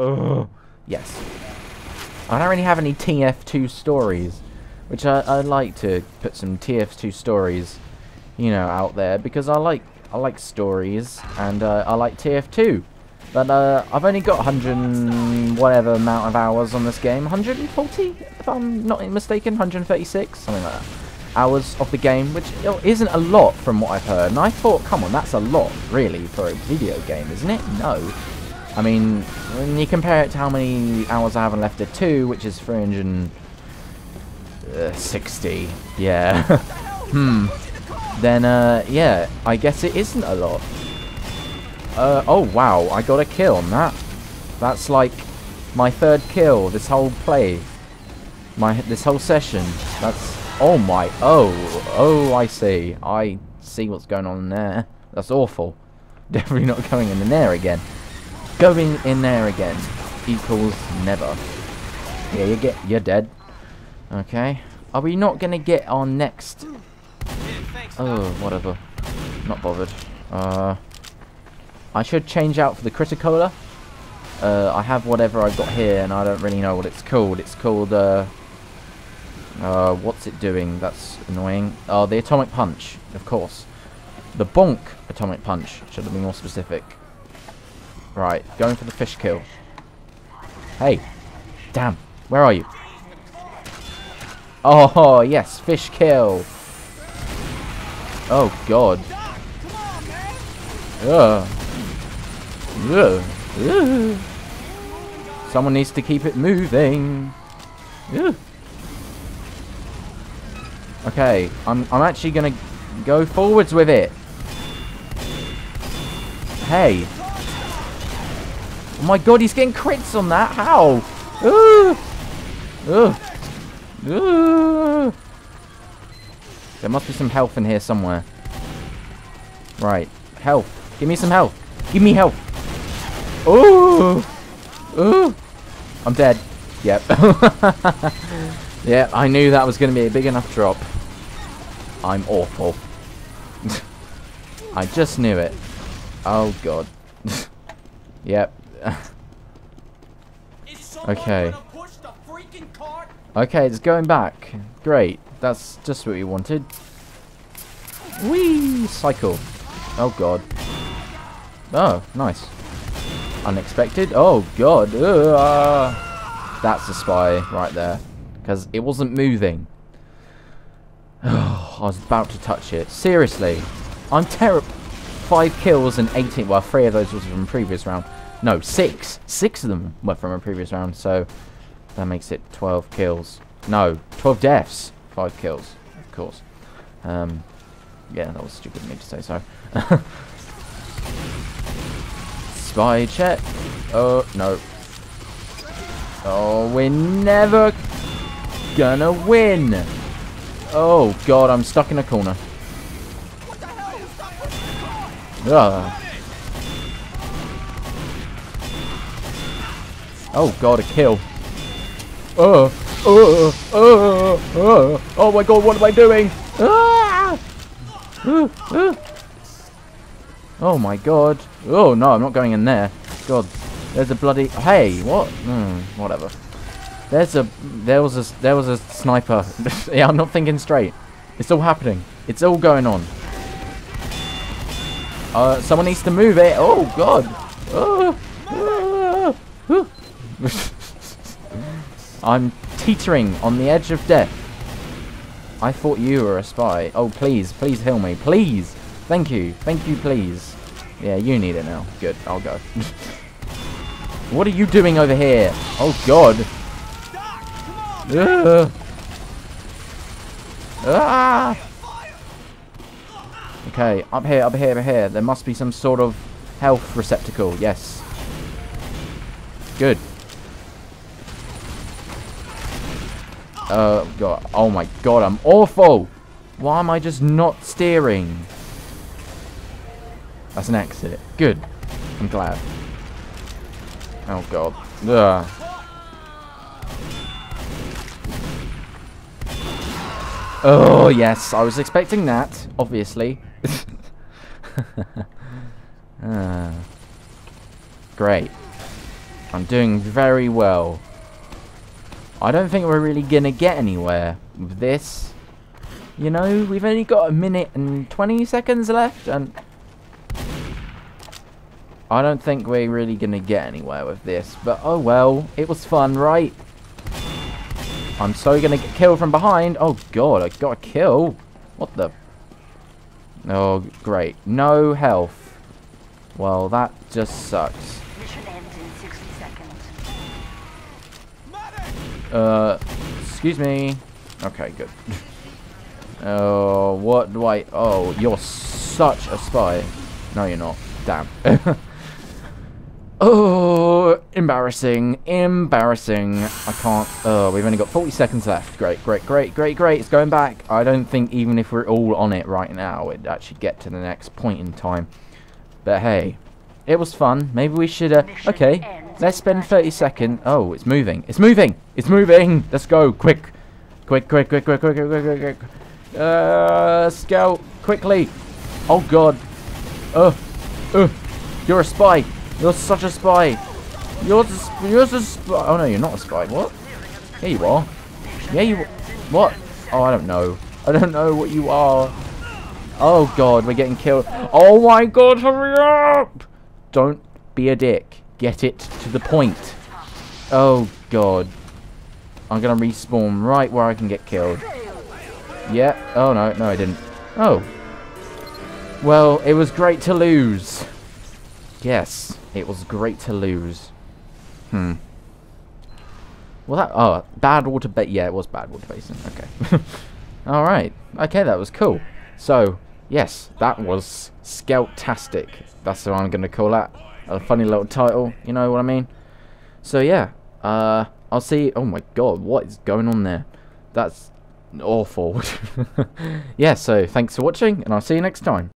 Ugh. Yes. I don't really have any TF2 stories, which I, I'd like to put some TF2 stories, you know, out there because I like I like stories and uh, I like TF2. But uh, I've only got 100 whatever amount of hours on this game. 140, if I'm not mistaken. 136, something like that. Hours of the game, which isn't a lot from what I've heard. And I thought, come on, that's a lot, really, for a video game, isn't it? No. I mean, when you compare it to how many hours I haven't left at 2, which is 360, yeah. hmm. Then, uh, yeah, I guess it isn't a lot. Uh, oh wow, I got a kill on that. That's like my third kill this whole play. My this whole session. That's oh my oh oh I see. I see what's going on in there. That's awful. Definitely not going in there again. Going in there again equals never. Yeah, you get you're dead. Okay. Are we not gonna get on next? Oh, whatever. Not bothered. Uh. I should change out for the Crit-a-Cola. Uh, I have whatever I've got here, and I don't really know what it's called. It's called, uh, uh, what's it doing? That's annoying. Oh, the Atomic Punch, of course. The Bonk Atomic Punch, should have been more specific. Right, going for the fish kill. Hey, damn, where are you? Oh, yes, fish kill. Oh, God. Ugh. Ugh. Ugh. Someone needs to keep it moving. Ugh. Okay, I'm I'm actually gonna go forwards with it. Hey. Oh my god, he's getting crits on that. How? Ugh. Ugh. Ugh. There must be some health in here somewhere. Right. Health. Give me some health. Give me health. Ooh! Ooh! I'm dead. Yep. yeah, I knew that was going to be a big enough drop. I'm awful. I just knew it. Oh, God. yep. Okay. Okay, it's going back. Great. That's just what we wanted. Whee! Cycle. Oh, God. Oh, nice. Unexpected. Oh, God. Uh, that's a spy right there. Because it wasn't moving. Oh, I was about to touch it. Seriously. I'm terrible. Five kills and 18. Well, three of those was from previous round. No, six. Six of them were from a previous round. So that makes it 12 kills. No, 12 deaths. Five kills, of course. Um, yeah, that was stupid of me to say so. Spy check. Oh, no. Oh, we're never gonna win. Oh, God, I'm stuck in a corner. Ugh. Oh, God, a kill. Oh, oh, oh, oh, oh my God, what am I doing? Ah! Oh my god. Oh no, I'm not going in there. God. There's a bloody Hey, what? Hmm, whatever. There's a there was a there was a sniper. yeah, I'm not thinking straight. It's all happening. It's all going on. Uh someone needs to move it. Oh god. Oh. I'm teetering on the edge of death. I thought you were a spy. Oh, please, please heal me. Please. Thank you. Thank you, please. Yeah, you need it now. Good, I'll go. what are you doing over here? Oh, God. Ugh. Ah! Okay, up here, up here, up here. There must be some sort of health receptacle. Yes. Good. Oh, God. Oh, my God. I'm awful. Why am I just not steering? That's an exit. Good. I'm glad. Oh, God. Ugh. Oh, yes. I was expecting that, obviously. uh, great. I'm doing very well. I don't think we're really going to get anywhere with this. You know, we've only got a minute and 20 seconds left, and... I don't think we're really going to get anywhere with this, but oh well, it was fun, right? I'm so going to get killed from behind. Oh god, I got a kill. What the... Oh, great. No health. Well, that just sucks. Uh, excuse me. Okay, good. Oh, what do I... Oh, you're such a spy. No, you're not. Damn. oh, embarrassing. Embarrassing. I can't... Oh, we've only got 40 seconds left. Great, great, great, great, great. It's going back. I don't think even if we're all on it right now, it'd actually get to the next point in time. But hey, it was fun. Maybe we should... Uh, okay, Let's spend 30 seconds. Oh, it's moving. It's moving. It's moving. Let's go. Quick. Quick, quick, quick, quick, quick, quick, quick, quick. Uh, scout. Quickly. Oh, God. Ugh. Ugh. You're a spy. You're such a spy. You're just, you're just, oh no, you're not a spy. What? Yeah, you are. Yeah, you, what? Oh, I don't know. I don't know what you are. Oh god, we're getting killed. Oh my god, hurry up! Don't be a dick. Get it to the point. Oh, God. I'm going to respawn right where I can get killed. Yeah. Oh, no. No, I didn't. Oh. Well, it was great to lose. Yes, it was great to lose. Hmm. Well, that... Oh, Badwater ba Yeah, it was Badwater Basin. Okay. Alright. Okay, that was cool. So, yes, that was Scout-tastic. That's what I'm going to call that. A funny little title, you know what I mean? So, yeah. Uh, I'll see... Oh, my God. What is going on there? That's awful. yeah, so thanks for watching, and I'll see you next time.